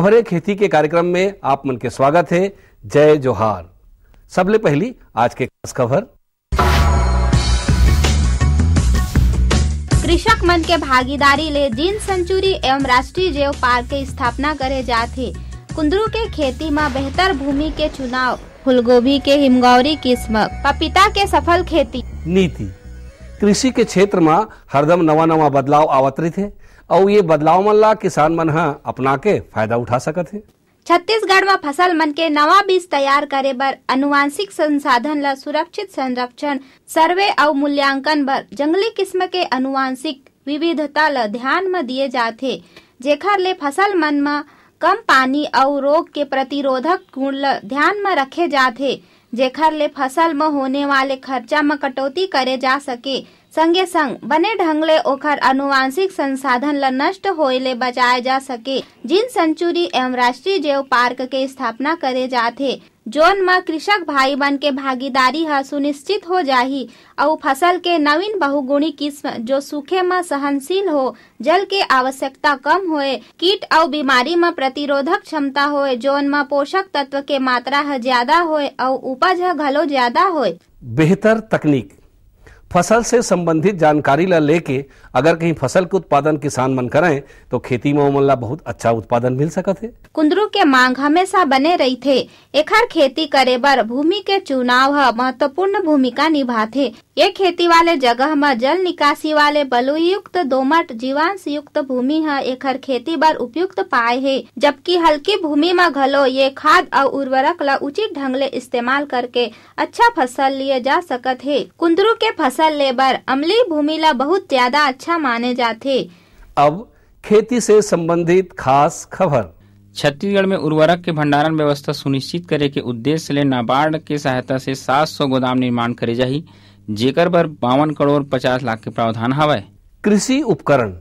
खबरें खेती के कार्यक्रम में आप मन के स्वागत है। जय जोहार। सबले पहली आज के खास खबर। कृषक मन के भागीदारी ले जीन सेंचुरी एवं राष्ट्रीय जैव पार्क के स्थापना करे जाथे कुंदरू के खेती में बेहतर भूमि के चुनाव फूलगोभी के हिमगौरी किस्म पपीता के सफल खेती। नीति। कृषि के क्षेत्र में हरदम नवा नवा बदलाव आवत रही थे और ये बदलाव मन ला किसान मन ह अपना के फ़ायदा उठा सकत है। छत्तीसगढ़ में फ़सल मन के नवा बीज तैयार करे बर अनुवांशिक संसाधन ला सुरक्षित संरक्षण, सर्वे और मूल्यांकन बर जंगली किस्म के अनुवांशिक विविधता ला ध्यान में दिए जाथे जेखर ले फ़सल मन में कम पानी और रोग के प्रतिरोधक गुण ला ध्यान में रखे जाथे जेखर ले फ़सल में होने वाले खर्चा में कटौती करे जा सके संगे संग बने ढंग ले ओखर अनुवांशिक संसाधन ल नष्ट होए ले बचाए जा सके। जिन सेंचुरी एवं राष्ट्रीय जैव पार्क के स्थापना करे जाथे, जोन म कृषक भाई बन के भागीदारी ह सुनिश्चित हो जाही और फ़सल के नवीन बहुगुणी किस्म जो सूखे में सहनशील हो, जल के आवश्यकता कम होए, कीट अउ बीमारी में प्रतिरोधक क्षमता होए, जोन म पोषक तत्व के मात्रा ह ज़्यादा होए और उपज ह घलो ज़्यादा होए। बेहतर तकनीक फ़सल से संबंधित जानकारी ला लेके अगर कहीं फ़सल के उत्पादन किसान मन करें तो खेती में ओमन ला बहुत अच्छा उत्पादन मिल सकत है। कुंदरू के मांग हमेशा बने रही थे एखर खेती करे बर भूमि के चुनाव ह महत्वपूर्ण भूमिका निभाथे ये खेती वाले जगह में जल निकासी वाले बलुई युक्त दोमट जीवांश युक्त भूमि ह एखर खेती बर उपयुक्त पाए है। जबकि हल्की भूमि में घलो ये खाद और उर्वरक ला उचित ढंग ले इस्तेमाल करके अच्छा फ़सल लिए जा सकत है। कुंदरू के फ़सल ले बर अम्लीय भूमि ला बहुत ज़्यादा अच्छा माने जाथे। अब खेती से संबंधित खास खबर। छत्तीसगढ़ में उर्वरक के भंडारण व्यवस्था सुनिश्चित करे के उद्देश्य ले नाबार्ड के सहायता से 700 गोदाम निर्माण करे जाही जेकर बर बावन करोड़ पचास लाख के प्रावधान हवय। कृषि उपकरण।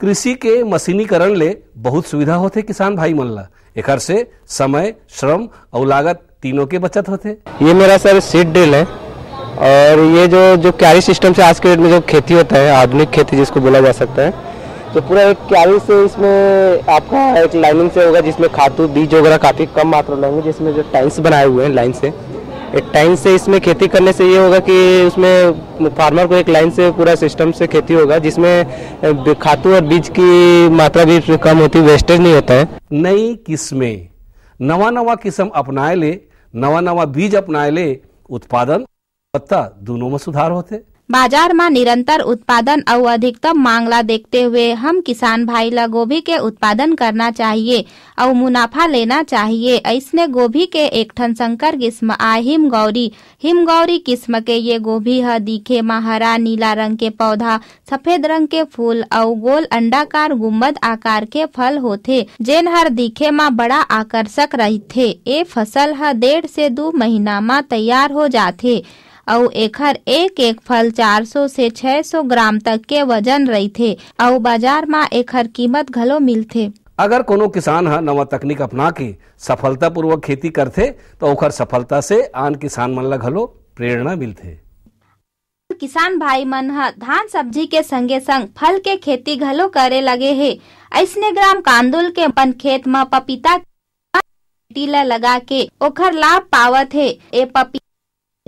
कृषि के मशीनीकरण ले बहुत सुविधा होथे किसान भाई मन ला। एकर से समय श्रम और लागत तीनों के बचत होते ये मेरा सर सीड ड्रिल है। और ये जो जो क्यारी सिस्टम से आज के डेट में जो खेती होता है, आधुनिक खेती जिसको बोला जा सकता है तो पूरा एक क्यारी से इसमें आपका एक लाइनिंग से होगा जिसमें खातू, बीज वगैरह काफ़ी कम मात्रा में होंगे, जिसमें जो टाइल्स बनाए हुए हैं लाइन से। एक टाइम से इसमें खेती करने से ये होगा कि उसमें फार्मर को एक लाइन से पूरा सिस्टम से खेती होगा, जिसमें खातू और बीज की मात्रा भी कम होती वेस्टेज नहीं होता है। नई किस्में नवा नवा किस्म अपनाए ले नवा नवा बीज अपनाए ले, उत्पादन पत्ता दोनों में सुधार होते। बाज़ार में निरंतर उत्पादन और अधिकतम मांगला देखते हुए हम किसान भाई ला गोभी के उत्पादन करना चाहिए और मुनाफा लेना चाहिए। ऐसने गोभी के एक ठन संकर किस्म आ हिम गौरी हिम गौरी किस्म के ये गोभी है दिखे में हरा नीला रंग के पौधा, सफ़ेद रंग के फूल और गोल अंडाकार गुंबद आकार के फल होते, जेन हर दिखे में बड़ा आकर्षक रहथे। ये फ़सल ह डेढ़ से दो महीना में तैयार हो जाथे। अउ एखर एक एक फल 400 से 600 ग्राम तक के वज़न रहिथे अउ बाज़ार में एखर कीमत घलो मिलथे। अगर कोनो किसान ह नवा तकनीक अपना के सफलता पूर्वक खेती करथे तो ओखर सफलता से आन किसान मन ला घलो प्रेरणा मिलथे। किसान भाई मन ह धान सब्ज़ी के संगे संग फल के खेती घलो करे लगे हे ऐसने ग्राम कांदुल के अपन खेत में पपीता ला लगा के ओखर लाभ पावत हे ए पपी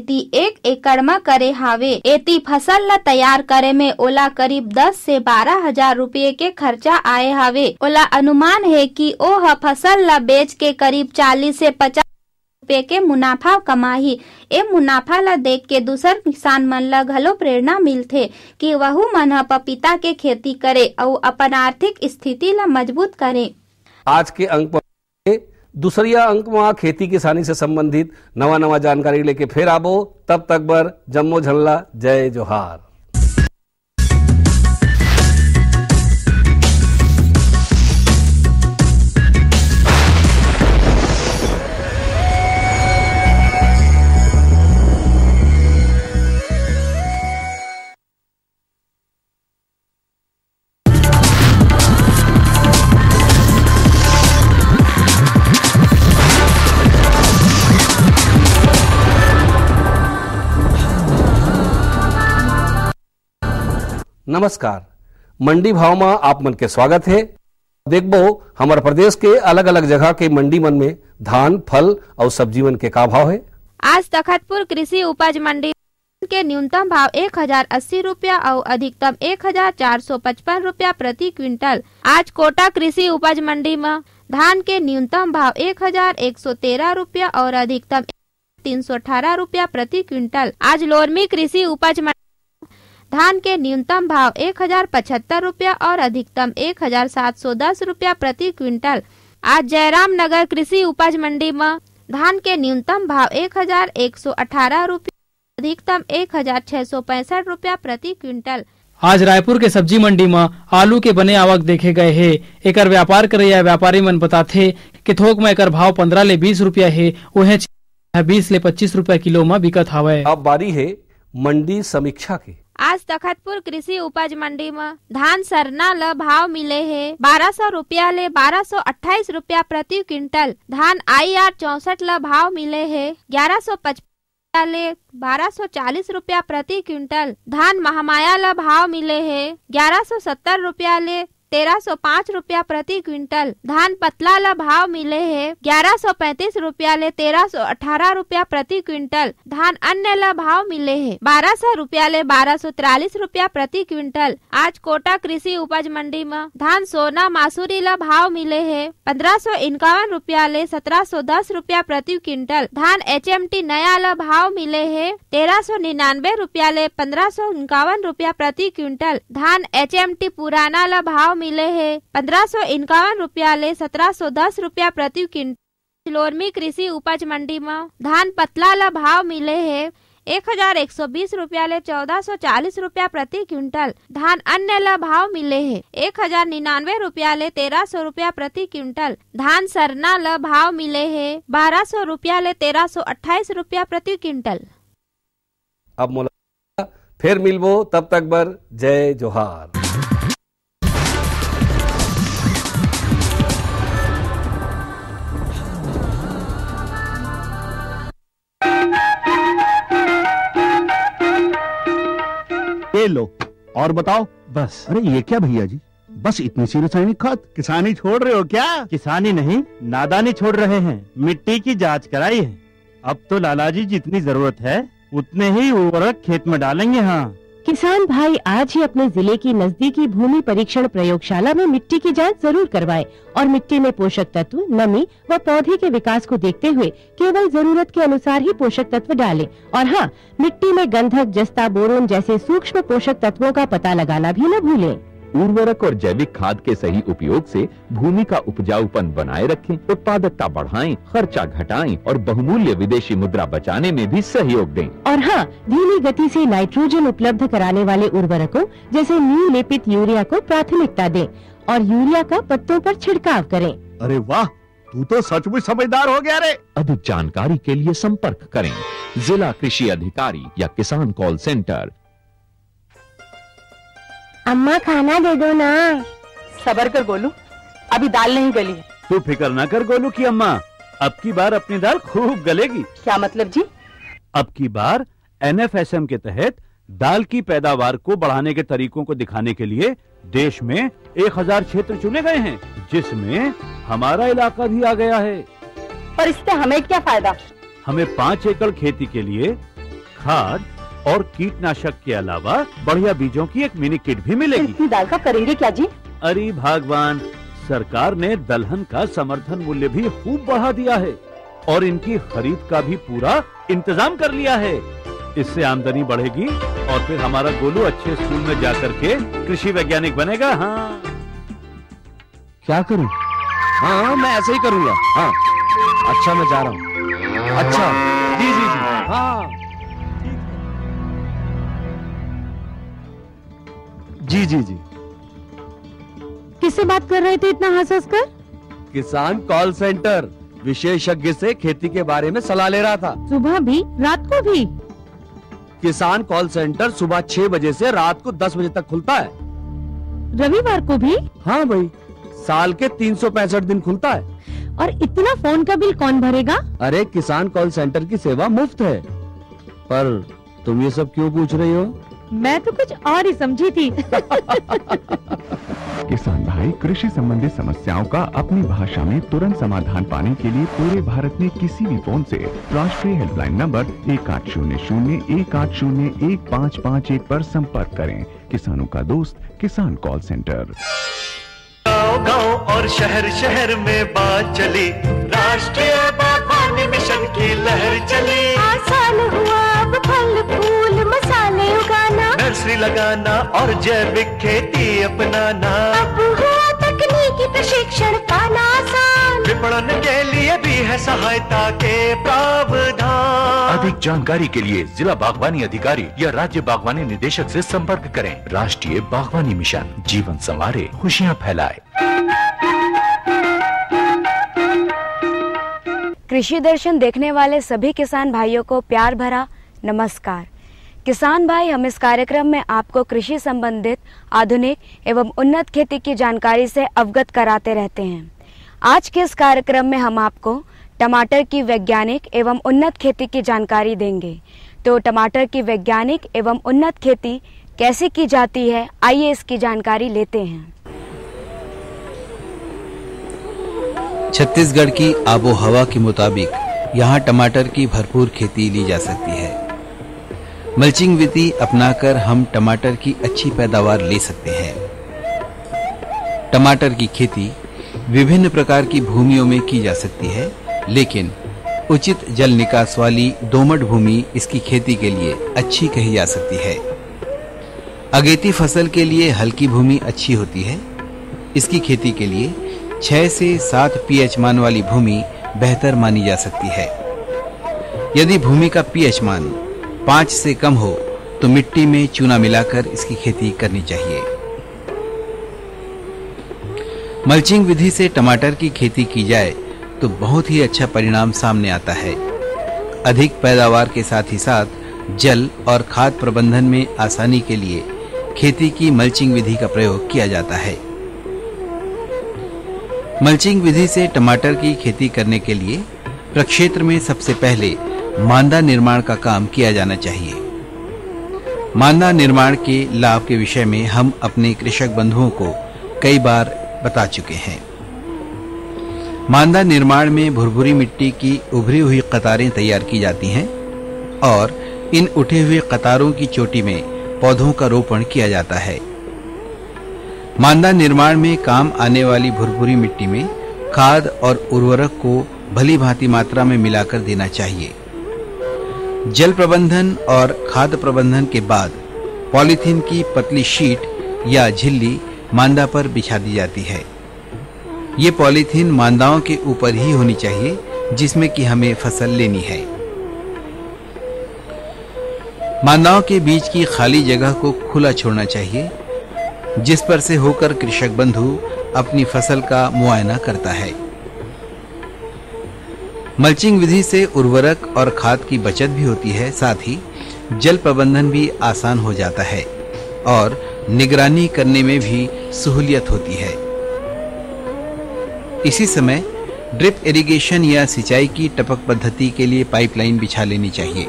खेती एक एकड़ में करे हावे। एती फ़सल ला तैयार करे में ओला करीब 10 से बारह हज़ार रूपए के खर्चा आए हावे। ओला अनुमान है कि ओ ह फ़सल ला बेच के करीब 40 से 50 रुपए के मुनाफा कमाही। ए मुनाफा ला देख के दूसर किसान मन ला घलो प्रेरणा मिलथे कि वहु मन ह पपीता के खेती करे अउ अपन आर्थिक स्थिति ला मज़बूत करे। आज के अंक दूसरिया अंक में खेती किसानी से संबंधित नवा नवा जानकारी लेके फिर आबो। तब तक बर जम्मो झल्ला, जय जोहार। नमस्कार। मंडी भाव में आप मन के स्वागत है। देखबो, हमारे प्रदेश के अलग अलग जगह के मंडी मन में धान, फल और सब्ज़ी मन के का भाव है? आज तखतपुर कृषि उपज मंडी के न्यूनतम भाव एक हज़ार अस्सी रूपया और अधिकतम एक हज़ार चार सौ पचपन रूपया प्रति क्विंटल। आज कोटा कृषि उपज मंडी में धान के न्यूनतम भाव एक हज़ार एक सौ तेरह रूपया और अधिकतम तीन सौ अठारह रूपया प्रति क्विंटल। आज लोरमी कृषि उपज मंडी धान के न्यूनतम भाव एक हज़ार पचहत्तर रूपया और अधिकतम एक हज़ार सात सौ दस रूपया प्रति क्विंटल। आज जयराम नगर कृषि उपज मंडी में धान के न्यूनतम भाव एक हज़ार एक सौ अठारह रूपया अधिकतम एक हज़ार छह सौ पैंसठ रूपया प्रति क्विंटल। आज रायपुर के सब्ज़ी मंडी में आलू के बने आवक देखे गए हे। एकर व्यापार करे व्यापारी मन बताथे कि थोक में एकर भाव पंद्रह ले बीस रूपया है वह बीस ले पच्चीस रूपया किलो में बिकत हवय। अब बारी है मंडी समीक्षा के। आज तखतपुर कृषि उपज मंडी में धान सरना ल भाव मिले है। बारह सौ रूपया ले बारह सौ अट्ठाईस रूपया प्रति क्विंटल धान आई आर चौसठ ल भाव मिले है। ग्यारह सौ पचपन ले बारह सौ चालीस रूपया प्रति क्विंटल धान महामाया ल भाव मिले है। ग्यारह सौ सत्तर रूपया ले तेरह सौ पाँच रूपया प्रति क्विंटल। धान पतला ला भाव मिले है। ग्यारह सौ पैंतीस रूपया ले तेरह सौ अठारह रूपया प्रति क्विंटल। धान अन्य ला भाव मिले है। बारह सौ रूपया ले बारह सौ तिरालीस रूपया प्रति क्विंटल। आज कोटा कृषि उपज मंडी में धान सोना मासूरी ला भाव मिले है। पंद्रह सौ इक्यावन रूपया ले सत्रह सौ दस रूपया प्रति क्विंटल। धान एच एम टी नया ला भाव मिले है। तेरह सौ निन्यानवे रूपया ले पंद्रह सौ इक्यावन रूपया प्रति क्विंटल। धान एच एम टी पुराना ला भाव मिले है। पंद्रह सौ इक्यावन रूपया ले सत्रह सौ दस रूपया प्रति क्विंटल। कृषि उपज मंडी में धान पतला ला भाव मिले है। एक हज़ार एक सौ बीस रूपया ले चौदह सौ चालीस रूपया प्रति क्विंटल। धान अन्य ला भाव मिले है। एक हज़ार निन्यानवे रूपया ले तेरह सौ रूपया प्रति क्विंटल। धान सरना ला भाव मिले है। बारह सौ रूपया ले तेरह सौ अट्ठाईस रूपया प्रति क्विंटल। अब मुला फिर मिलबो, तब तक बर जय जोहार। ये लो। और बताओ बस। अरे ये क्या भैया जी? बस इतनी सी रासायनिक खाद। किसानी छोड़ रहे हो क्या? किसानी नहीं नादानी छोड़ रहे हैं। मिट्टी की जाँच कराई है। अब तो लाला जी जितनी ज़रूरत है उतने ही उर्वरक खेत में डालेंगे हाँ। किसान भाई आज ही अपने ज़िले की नजदीकी भूमि परीक्षण प्रयोगशाला में मिट्टी की जाँच ज़रूर करवाएँ और मिट्टी में पोषक तत्व, नमी व पौधे के विकास को देखते हुए केवल ज़रूरत के अनुसार ही पोषक तत्व डालें। और हाँ मिट्टी में गंधक, जस्ता बोरोन जैसे सूक्ष्म पोषक तत्वों का पता लगाना भी न भूलें। उर्वरक और जैविक खाद के सही उपयोग से भूमि का उपजाऊपन बनाए रखें उत्पादकता बढ़ाएँ, खर्चा घटाएँ और बहुमूल्य विदेशी मुद्रा बचाने में भी सहयोग दें। और हाँ धीमी गति से नाइट्रोजन उपलब्ध कराने वाले उर्वरकों जैसे नीम लेपित यूरिया को प्राथमिकता दें और यूरिया का पत्तों पर छिड़काव करें। अरे वाह तू तो सचमुच समझदार हो गया रे। अधिक जानकारी के लिए संपर्क करें। जिला कृषि अधिकारी या किसान कॉल सेंटर अम्मा खाना दे दो ना। सबर कर गोलू। अभी दाल नहीं गली है। तू फ़िक्र न कर गोलू की अम्मा। अब की बार अपनी दाल खूब गलेगी। क्या मतलब जी? अब की बार एनएफएसएम के तहत दाल की पैदावार को बढ़ाने के तरीकों को दिखाने के लिए देश में एक हज़ार क्षेत्र चुने गए हैं जिसमें हमारा इलाका भी आ गया है। पर इससे हमें क्या फ़ायदा? हमें पाँच एकड़ खेती के लिए खाद और कीटनाशक के अलावा बढ़िया बीजों की एक मिनी किट भी मिलेगी। इतनी दाल का करेंगे क्या जी? अरे भगवान सरकार ने दलहन का समर्थन मूल्य भी खूब बढ़ा दिया है और इनकी खरीद का भी पूरा इंतज़ाम कर लिया है। इससे आमदनी बढ़ेगी और फिर हमारा गोलू अच्छे स्कूल में जाकर के कृषि वैज्ञानिक बनेगा हाँ। क्या करूँ? हाँ हाँ मैं ऐसे ही करूँगा हाँ। अच्छा मैं जा रहा हूँ। अच्छा जी जी जी हाँ। जी जी जी। किससे बात कर रहे थे इतना हंस हंस कर किसान कॉल सेंटर। विशेषज्ञ से खेती के बारे में सलाह ले रहा था। सुबह भी रात को भी? किसान कॉल सेंटर सुबह छह बजे से रात को दस बजे तक खुलता है। रविवार को भी? हाँ भाई साल के तीन सौ पैंसठ दिन खुलता है। और इतना फ़ोन का बिल कौन भरेगा? अरे किसान कॉल सेंटर की सेवा मुफ़्त है। पर तुम ये सब क्यों पूछ रही हो? मैं तो कुछ और ही समझी थी। किसान भाई कृषि संबंधी समस्याओं का अपनी भाषा में तुरंत समाधान पाने के लिए पूरे भारत में किसी भी फ़ोन से राष्ट्रीय हेल्पलाइन नंबर एक आठ शून्य शून्य एक आठ शून्य एक पाँच पाँच एक पर संपर्क करें। किसानों का दोस्त किसान कॉल सेंटर। गाँव गाँव और शहर शहर में बात चली। राष्ट्रीय बागवानी मिशन की लहर चली। आसान हुआ फूल मसाले उगाना नर्सरी लगाना और जैविक खेती अपनाना। अब हुआ तकनीकी प्रशिक्षण पाना आसान। विपणन के लिए भी है सहायता के प्रावधान। अधिक जानकारी के लिए जिला बागवानी अधिकारी या राज्य बागवानी निदेशक से संपर्क करें। राष्ट्रीय बागवानी मिशन जीवन संवारे खुशियाँ फैलाए। कृषि दर्शन देखने वाले सभी किसान भाइयों को प्यार भरा नमस्कार। किसान भाई, हम इस कार्यक्रम में आपको कृषि संबंधित, आधुनिक एवं उन्नत खेती की जानकारी से अवगत कराते रहते हैं। आज के इस कार्यक्रम में हम आपको टमाटर की वैज्ञानिक एवं उन्नत खेती की जानकारी देंगे। तो टमाटर की वैज्ञानिक एवं उन्नत खेती कैसे की जाती है, आइए इसकी जानकारी लेते हैं। छत्तीसगढ़ की आबो हवा के मुताबिक यहाँ टमाटर की भरपूर खेती ली जा सकती है मल्चिंग विधि अपनाकर हम टमाटर की अच्छी पैदावार ले सकते हैं। टमाटर की खेती विभिन्न प्रकार की भूमियों में की जा सकती है, लेकिन उचित जल निकास वाली दोमट भूमि इसकी खेती के लिए अच्छी कही जा सकती है। अगेती फ़सल के लिए हल्की भूमि अच्छी होती है। इसकी खेती के लिए 6 से 7 पीएच मान वाली भूमि बेहतर मानी जा सकती है। यदि भूमि का पीएच मान 5 से कम हो तो मिट्टी में चूना मिलाकर इसकी खेती करनी चाहिए। मल्चिंग विधि से टमाटर की खेती की जाए तो बहुत ही अच्छा परिणाम सामने आता है। अधिक पैदावार के साथ ही साथ, जल और खाद प्रबंधन में आसानी के लिए खेती की मल्चिंग विधि का प्रयोग किया जाता है। मल्चिंग विधि से टमाटर की खेती करने के लिए प्रक्षेत्र में सबसे पहले मांदा निर्माण का काम किया जाना चाहिए। मांदा निर्माण के लाभ के विषय में हम अपने कृषक बंधुओं को कई बार बता चुके हैं। मांदा निर्माण में भुरभुरी मिट्टी की उभरी हुई कतारें तैयार की जाती हैं और इन उठे हुए कतारों की चोटी में पौधों का रोपण किया जाता है। मांदा निर्माण में काम आने वाली भुरभुरी मिट्टी में खाद और उर्वरक को भली भांति मात्रा में मिलाकर देना चाहिए। जल प्रबंधन और खाद प्रबंधन के बाद पॉलीथीन की पतली शीट या झिल्ली मांदा पर बिछा दी जाती है। ये पॉलीथीन मांदाओं के ऊपर ही होनी चाहिए, जिसमें कि हमें फ़सल लेनी है। मांदाओं के बीच की खाली जगह को खुला छोड़ना चाहिए, जिस पर से होकर कृषक बंधु अपनी फ़सल का मुआयना करता है। मल्चिंग विधि से उर्वरक और खाद की बचत भी होती है, साथ ही जल प्रबंधन भी आसान हो जाता है और निगरानी करने में भी सहूलियत होती है। इसी समय ड्रिप इरिगेशन या सिंचाई की टपक पद्धति के लिए पाइपलाइन बिछा लेनी चाहिए।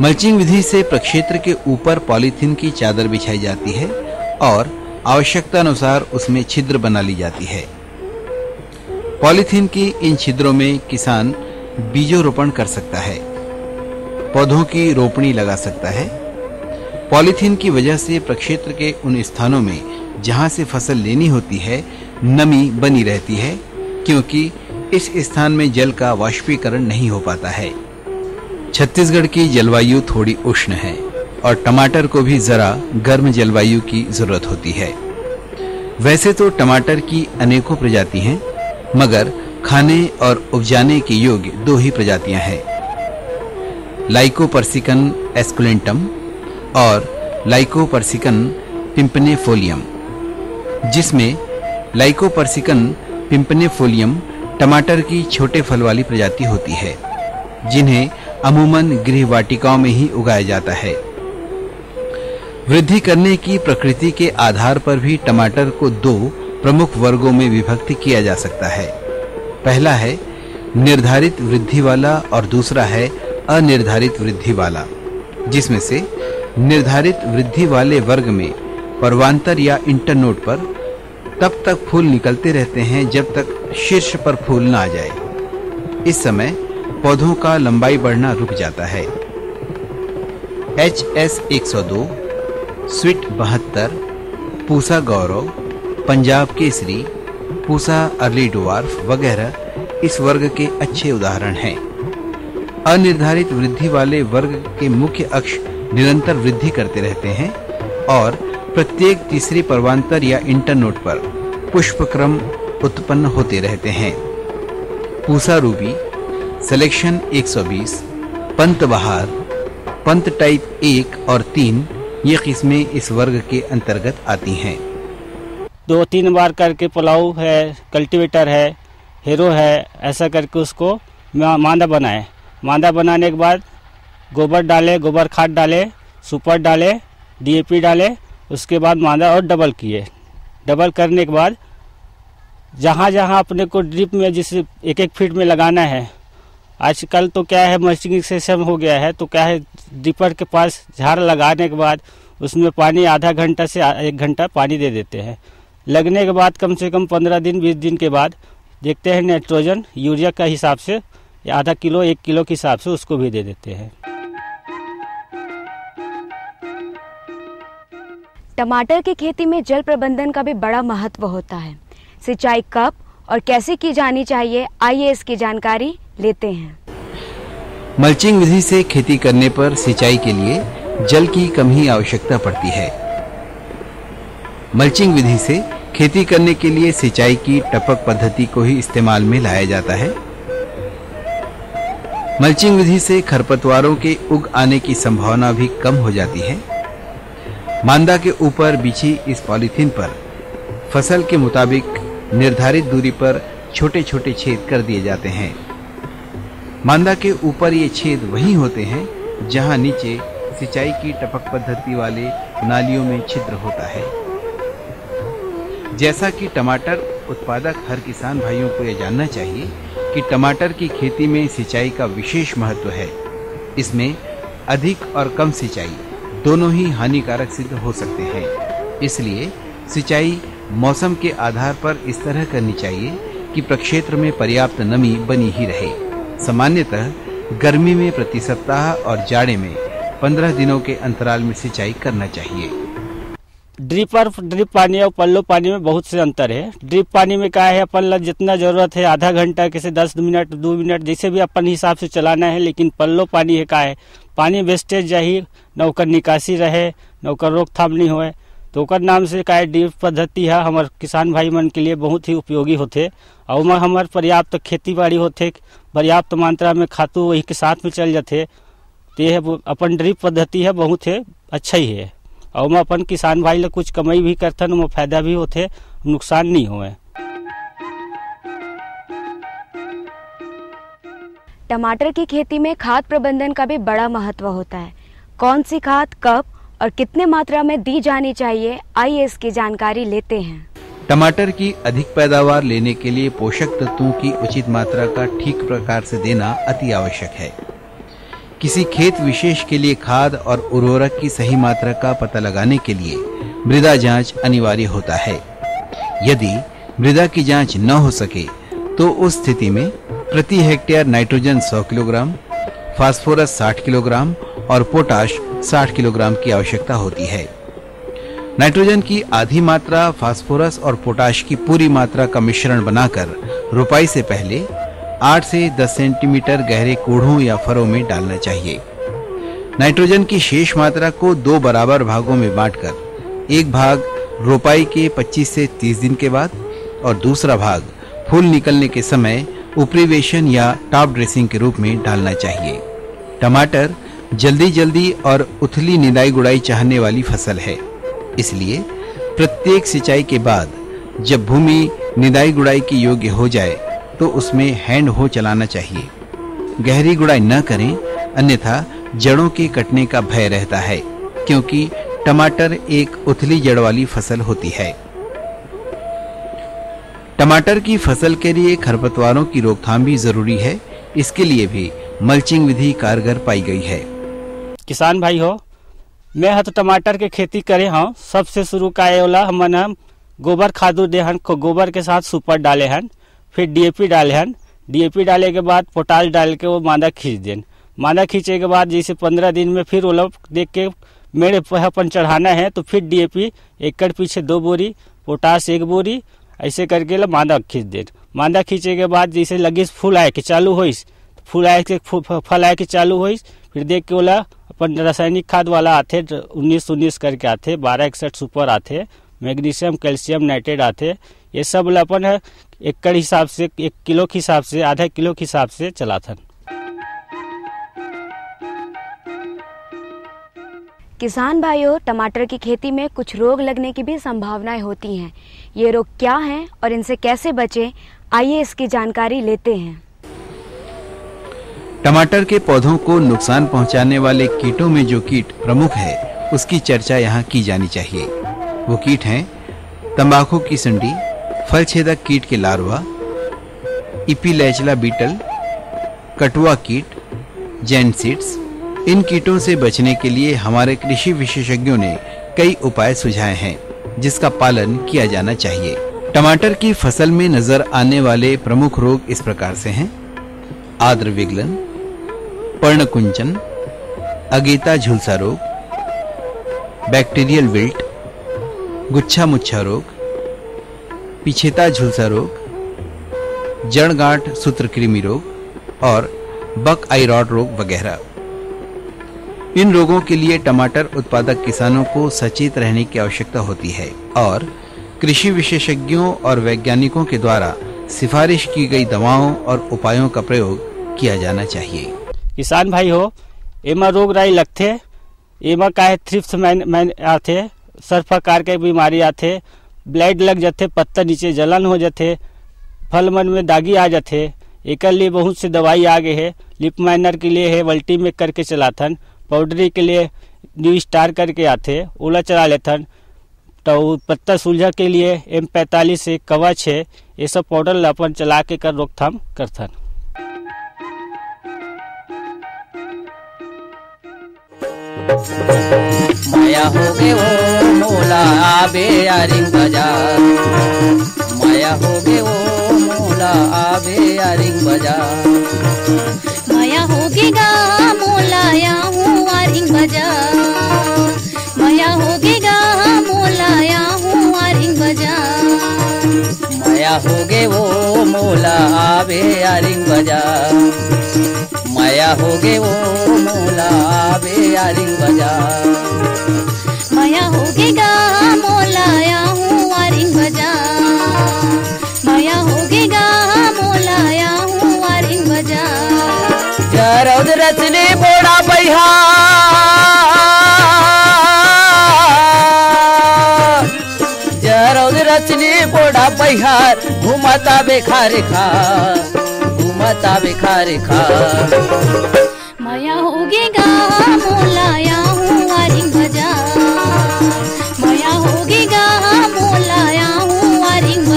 मल्चिंग विधि से प्रक्षेत्र के ऊपर पॉलीथीन की चादर बिछाई जाती है और आवश्यकता अनुसार उसमें छिद्र बना ली जाती है। पॉलीथीन की इन छिद्रों में किसान बीजों रोपण कर सकता है, पौधों की रोपणी लगा सकता है। पॉलीथीन की वजह से प्रक्षेत्र के उन स्थानों में जहाँ से फ़सल लेनी होती है, नमी बनी रहती है, क्योंकि इस स्थान में जल का वाष्पीकरण नहीं हो पाता है। छत्तीसगढ़ की जलवायु थोड़ी उष्ण है और टमाटर को भी जरा गर्म जलवायु की ज़रूरत होती है। वैसे तो टमाटर की अनेकों प्रजाति हैं मगर खाने और उपजाने के योग्य दो ही प्रजातियाँ हैं। लाइकोपर्सिकन एस्कुलेंटम और लाइकोपर्सिकन पिंपनेफोलियम, जिसमें लाइकोपर्सिकन पिंपनेफोलियम टमाटर की छोटे फल वाली प्रजाति होती है, जिन्हें अमूमन गृह वाटिकाओं में ही उगाया जाता है। वृद्धि करने की प्रकृति के आधार पर भी टमाटर को दो प्रमुख वर्गों में विभक्त किया जा सकता है। पहला है, निर्धारित वृद्धि वाला और दूसरा है, अनिर्धारित वृद्धि वाला, जिसमें से निर्धारित वृद्धि वाले वर्ग में परवांतर या इंटरनोड पर तब तक फूल निकलते रहते हैं जब तक शीर्ष पर फूल ना आ जाए। इस समय पौधों का लंबाई बढ़ना रुक जाता है। एच एस एक सौ दो, स्विट बहत्तर, पूसा गौरव पंजाब केसरी, पूसा, अर्ली डुवार्फ वगैरह इस वर्ग के अच्छे उदाहरण हैं। अनिर्धारित वृद्धि वाले वर्ग के मुख्य अक्ष निरंतर वृद्धि करते रहते हैं और प्रत्येक तीसरी परवांतर या इंटरनोट पर पुष्पक्रम उत्पन्न होते रहते हैं। पूसा रूबी सिलेक्शन 120 पंत बहार, पंत टाइप एक और तीन ये किस्में इस वर्ग के अंतर्गत आती हैं। दो तीन बार करके पुलाव है कल्टीवेटर है हीरो है, ऐसा करके उसको मांदा बनाए। मांदा बनाने के बाद गोबर डाले, गोबर खाद डाले, सुपर डाले डीएपी डाले, उसके बाद मांदा और डबल किए। डबल करने के बाद जहाँ जहाँ अपने को ड्रिप में जिस एक एक फीट में लगाना है, आजकल तो क्या है मल्चिंग सिस्टम हो गया है तो क्या है ड्रिपर के पास झाड़ लगाने के बाद उसमें पानी आधा घंटा से एक घंटा पानी दे देते हैं। लगने के बाद कम से कम पंद्रह दिन बीस दिन के बाद देखते हैं नाइट्रोजन यूरिया का हिसाब से या आधा किलो एक किलो के हिसाब से उसको भी दे देते हैं। टमाटर की खेती में जल प्रबंधन का भी बड़ा महत्व होता है। सिंचाई कब और कैसे की जानी चाहिए आइए इसकी जानकारी लेते हैं। मल्चिंग विधि से खेती करने पर सिंचाई के लिए जल की कम ही आवश्यकता पड़ती है। मल्चिंग विधि से खेती करने के लिए सिंचाई की टपक पद्धति को ही इस्तेमाल में लाया जाता है। मल्चिंग विधि से खरपतवारों के उग आने की संभावना भी कम हो जाती है। मांदा के ऊपर बिछी इस पॉलीथीन पर फ़सल के मुताबिक निर्धारित दूरी पर छोटे छोटे छेद कर दिए जाते हैं। मांदा के ऊपर ये छेद वही होते हैं जहाँ नीचे सिंचाई की टपक पद्धति वाले नालियों में छिद्र होता है। जैसा कि टमाटर उत्पादक हर किसान भाइयों को यह जानना चाहिए कि टमाटर की खेती में सिंचाई का विशेष महत्व है। इसमें अधिक और कम सिंचाई दोनों ही हानिकारक सिद्ध हो सकते हैं। इसलिए सिंचाई मौसम के आधार पर इस तरह करनी चाहिए कि प्रक्षेत्र में पर्याप्त नमी बनी ही रहे। सामान्यतः गर्मी में प्रति सप्ताह और जाड़े में पंद्रह दिनों के अंतराल में सिंचाई करना चाहिए। ड्रिप और ड्रिप पानी और पल्लो पानी में बहुत से अंतर है। ड्रिप पानी में क्या है, अपन जितना ज़रूरत है, आधा घंटा, कैसे दस मिनट, दो मिनट, जैसे भी अपन हिसाब से चलाना है, लेकिन पल्लो पानी है का है? पानी वेस्टेज जाही न ओकर निकासी रहे न ओकर रोकथाम नहीं होए। तो नाम से का ड्रिप पद्धति है, हमार किसान भाई मन के लिए बहुत ही उपयोगी होते और ओमा हमार पर्याप्त खेती बाड़ी होते पर्याप्त मात्रा में खातू वही के साथ में चल जाते तो ये है वो अपन ड्रिप पद्धति है, बहुत है अच्छा ही है। और ओमा अपन किसान भाई ला कुछ कमाई भी करथन ओमा फ़ायदा भी होते नुकसान नहीं होए। टमाटर की खेती में खाद प्रबंधन का भी बड़ा महत्व होता है। कौन सी खाद कब और कितने मात्रा में दी जानी चाहिए आइए इसकी जानकारी लेते हैं। टमाटर की अधिक पैदावार लेने के लिए पोषक तत्वों की उचित मात्रा का ठीक प्रकार से देना अति आवश्यक है। किसी खेत विशेष के लिए खाद और उर्वरक की सही मात्रा का पता लगाने के लिए मृदा जाँच अनिवार्य होता है। यदि मृदा की जाँच न हो सके तो उस स्थिति में प्रति hectare nitrogen 100 kilogram, phosphorus 60 kilogram और पोटाश 60 किलोग्राम की आवश्यकता होती है। नाइट्रोजन की आधी मात्रा, फास्फोरस और पोटाश की पूरी मात्रा का मिश्रण बनाकर, रुपाई से पहले 8 से 10 सेंटीमीटर गहरे कूढ़ों या फरों में डालना चाहिए। नाइट्रोजन की शेष मात्रा को दो बराबर भागों में बांटकर, एक भाग रोपाई के 25 से 30 दिन के बाद और दूसरा भाग फूल निकलने के समय उपरिवेशन या टॉप ड्रेसिंग के रूप में डालना चाहिए। टमाटर जल्दी जल्दी और उथली निदाई गुड़ाई चाहने वाली फ़सल है। इसलिए प्रत्येक सिंचाई के बाद जब भूमि निदाई गुड़ाई की योग्य हो जाए तो उसमें हैंड हो चलाना चाहिए। गहरी गुड़ाई न करें, अन्यथा जड़ों के कटने का भय रहता है, क्योंकि टमाटर एक उथली जड़ वाली फ़सल होती है। टमाटर की फ़सल के लिए खरपतवारों की रोकथाम भी ज़रूरी है, इसके लिए भी मल्चिंग विधि कारगर पाई गई है। किसान भाई हो, मैं हत टमाटर के खेती करे हूँ। सबसे शुरू का ये वाला हम गोबर खादू दे को गोबर के साथ सुपर डाले हन। फिर डीएपी डाले हन। डीएपी डाले के बाद पोटाश डाल के वो मादा खींच देन। मादा खींचे के बाद जैसे पंद्रह दिन में फिर लोग देख के मेरे अपन चढ़ाना है तो फिर डीएपी एकड़ पीछे दो बोरी, पोटाश एक बोरी, ऐसे करके ला मादा खींच देन। मादा खींचे के बाद जैसे लगी फूल आए के चालू होइस, फूल आए के फल आए के चालू होइस, फिर देख के बोला, अपन रासायनिक खाद वाला आते, उन्नीस उन्नीस करके आते, बारह इकसठ सुपर आते, मैग्नीशियम, कैल्शियम, नाइट्रेट आथे ये सब ला अपन है एकड़ हिसाब से एक किलो के हिसाब से आधा किलो के हिसाब से चलाथन। किसान भाइयों टमाटर की खेती में कुछ रोग लगने की भी संभावनाएँ होती हैं। ये रोग क्या हैं और इनसे कैसे बचें? आइए इसकी जानकारी लेते हैं। टमाटर के पौधों को नुकसान पहुँचाने वाले कीटों में जो कीट प्रमुख है उसकी चर्चा यहाँ की जानी चाहिए। वो कीट हैं तंबाकू की सुंडी फल छेदक कीट के लार्वा, इपीलैचला बीटल, कटुआ कीट जैनसिड्स इन कीटों से बचने के लिए हमारे कृषि विशेषज्ञों ने कई उपाय सुझाए हैं, जिसका पालन किया जाना चाहिए। टमाटर की फ़सल में नज़र आने वाले प्रमुख रोग इस प्रकार से हैं। आद्र विगलन पर्णकुंचन, अगेता झुलसा रोग, बैक्टीरियल विल्ट गुच्छा मुच्छा रोग पिछेता झुलसा रोग जड़ गांठ सूत्रकृमि रोग और बक आई रॉड रोग वगैरह। इन रोगों के लिए टमाटर उत्पादक किसानों को सचेत रहने की आवश्यकता होती है और कृषि विशेषज्ञों और वैज्ञानिकों के द्वारा सिफारिश की गई दवाओं और उपायों का प्रयोग किया जाना चाहिए। किसान भाई हो, एमा रोग राई लगते एमा काहे थ्रिप्स मैन मैन आथे सर प्रकार के बीमारी आथे ब्लाइट लग जाथे पत्ता नीचे जलन हो जाथे, फल मन में दागी आ जाथे। एक लिए बहुत से दवाई आ गए है। लिप माइनर के लिए है, वल्टी में करके चलाथन, पाउडरी के लिए न्यू स्टार करके आथे, ओला चला लेथन। तो पत्ता सुलझा के लिए एम पैंतालीस एक कवच है, ये सब पाउडर अपन चला के कर रोकथाम करथन। माया हो गे वो मोला आबे यारिंग बाज़ार। माया हो गे वो मोला आबे यारिंग बाज़ार। माया होगेगा मोलाया हूँ आरिंग बाज़ार। माया होगेगा मोलाया हूँ आरिंग बाज़ार। माया हो गे वो मोला आबे यारिंग बाज़ार। माया हो गे वो मोला आबे यारिंग बाज़ार माया होगेगा मोलाया हूँ वारिंग बाज़ार माया होगेगा मोलाया हूँ वारिंग बाज़ार जरौद रचने बोड़ा बैहा जरौद रचने बोड़ा बैहार घुमता बेखार खा। घुमता बेखार खा। माया होगेगा मोलाया हूँ वारिंग माया होगेगा मोलाया हूँ वारिंग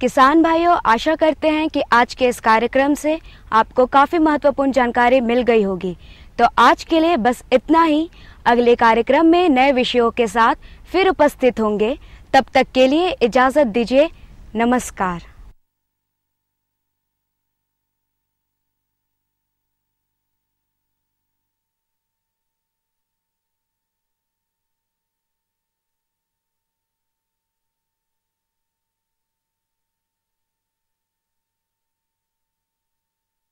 किसान भाइयों आशा करते हैं कि आज के इस कार्यक्रम से आपको काफ़ी महत्वपूर्ण जानकारी मिल गई होगी। तो आज के लिए बस इतना ही। अगले कार्यक्रम में नए विषयों के साथ फिर उपस्थित होंगे। तब तक के लिए इजाज़त दीजिए नमस्कार।